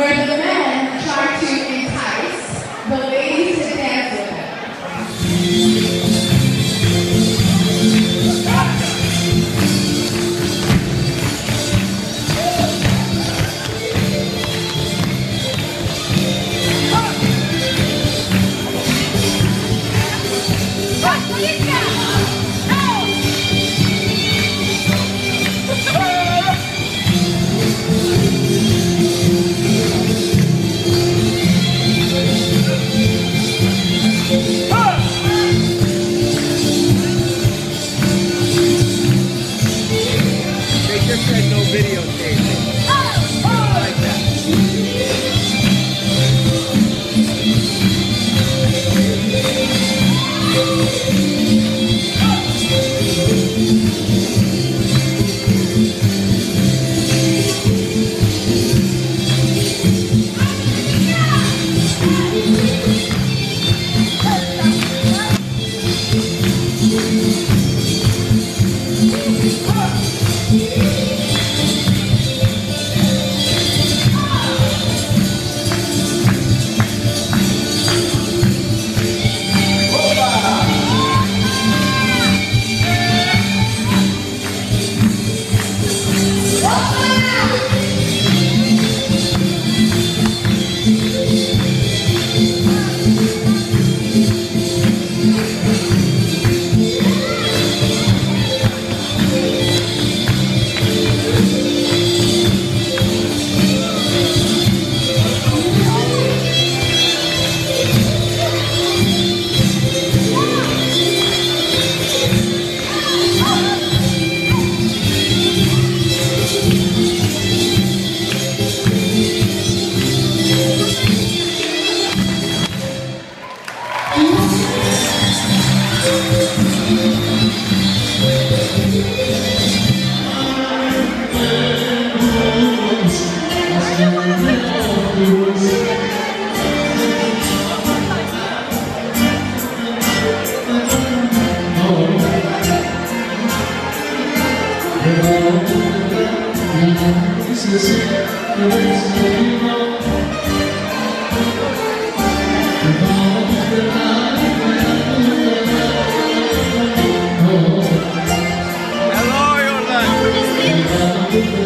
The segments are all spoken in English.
Where are the men? Ain't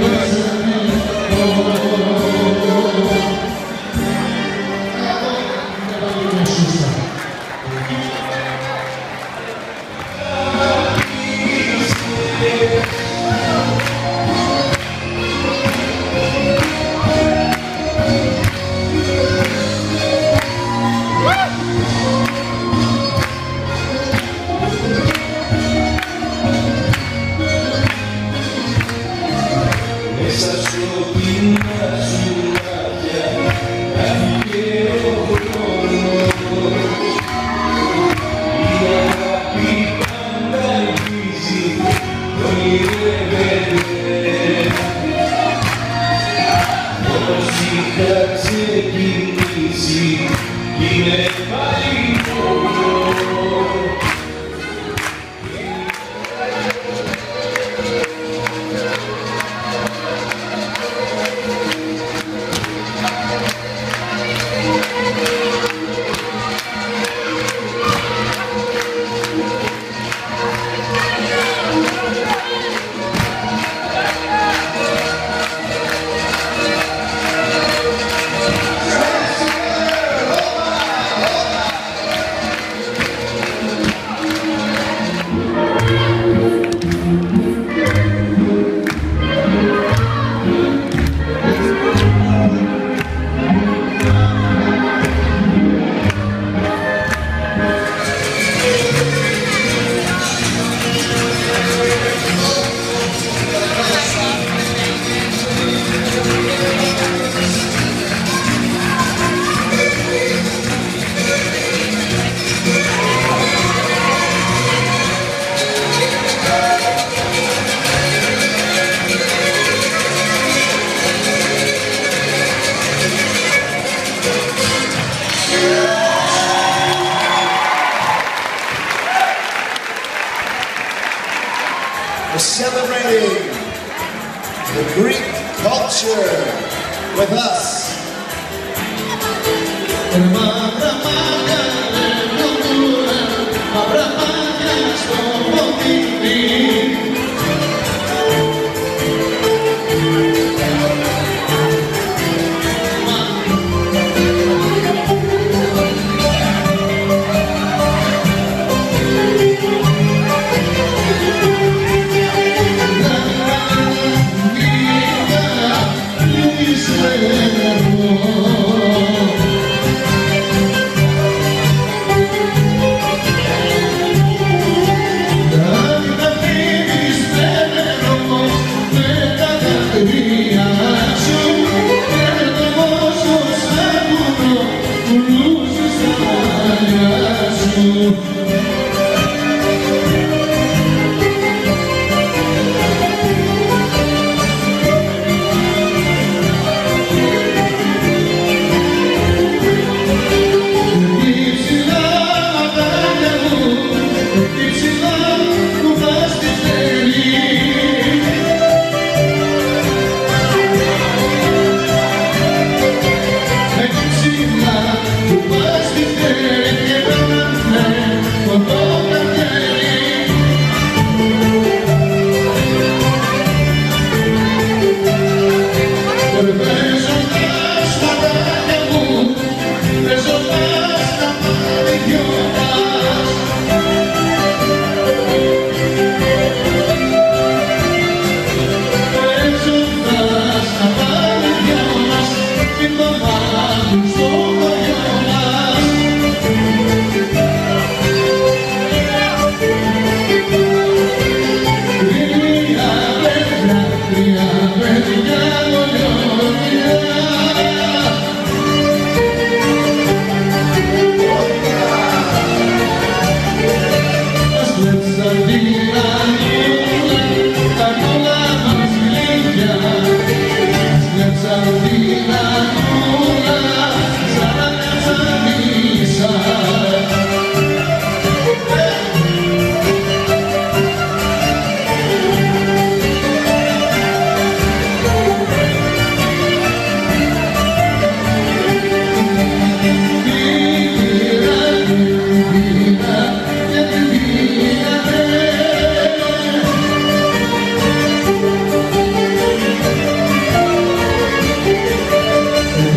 no. you.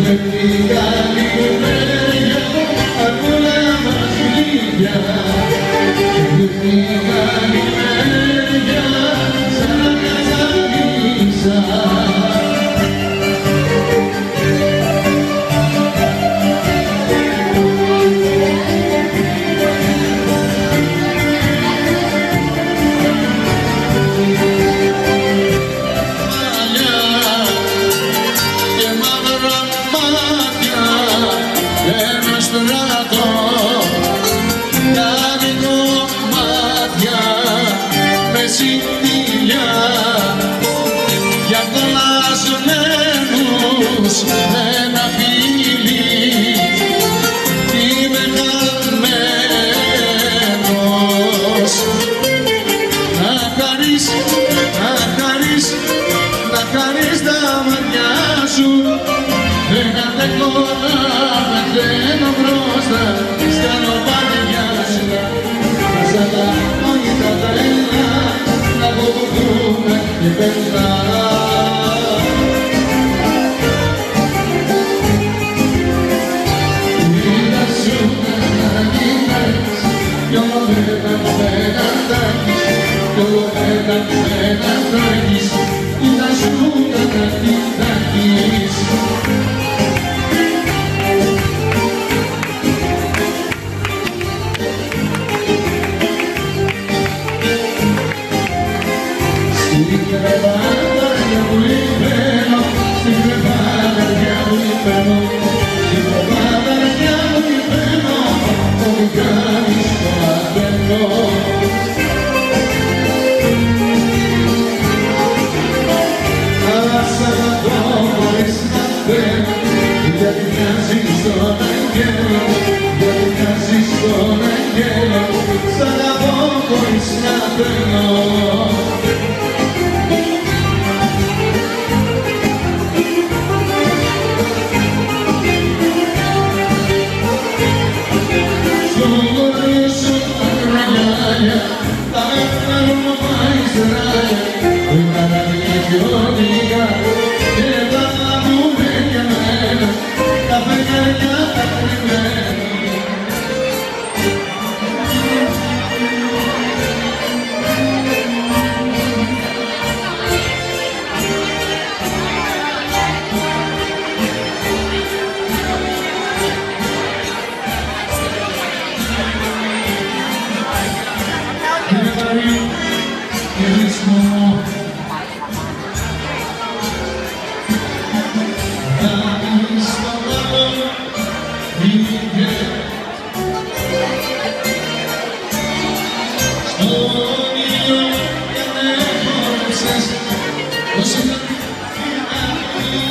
me digas existe You've been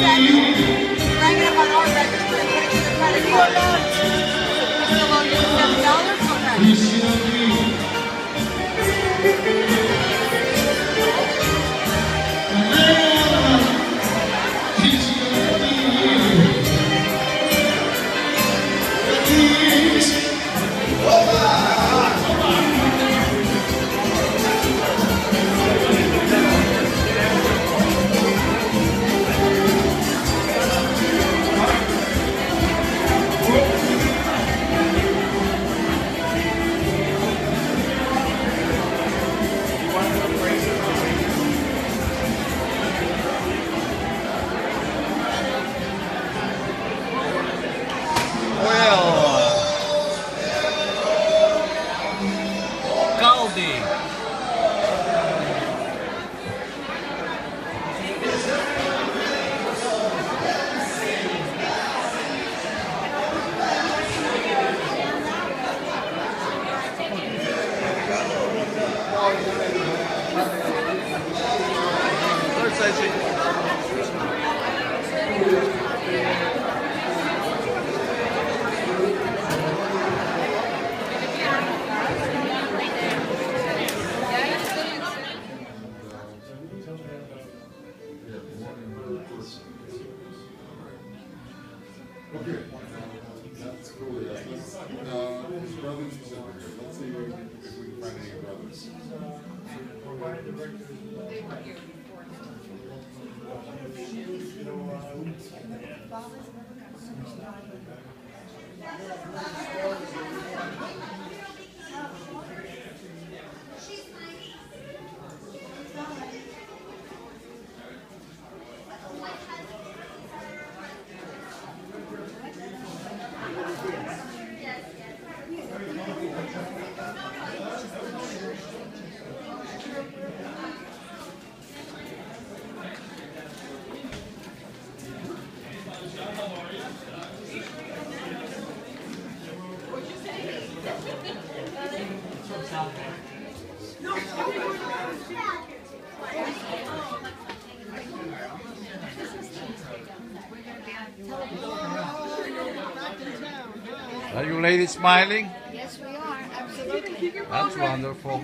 Dragon. Dragon up on our records for a quick credit. Are you ladies smiling? Yes, we are. Absolutely. That's wonderful.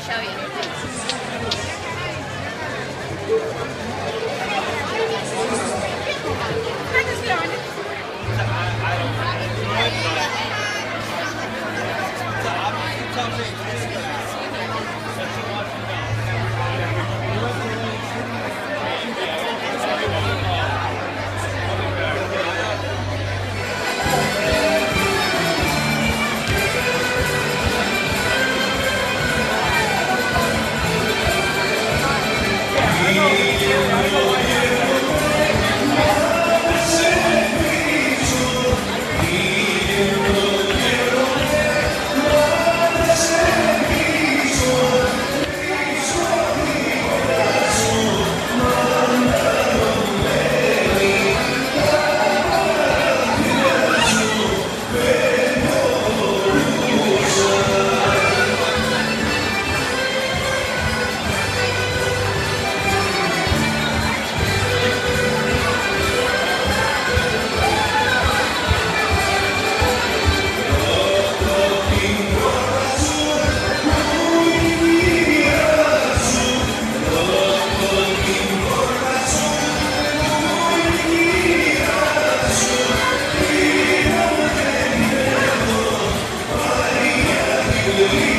show you. you.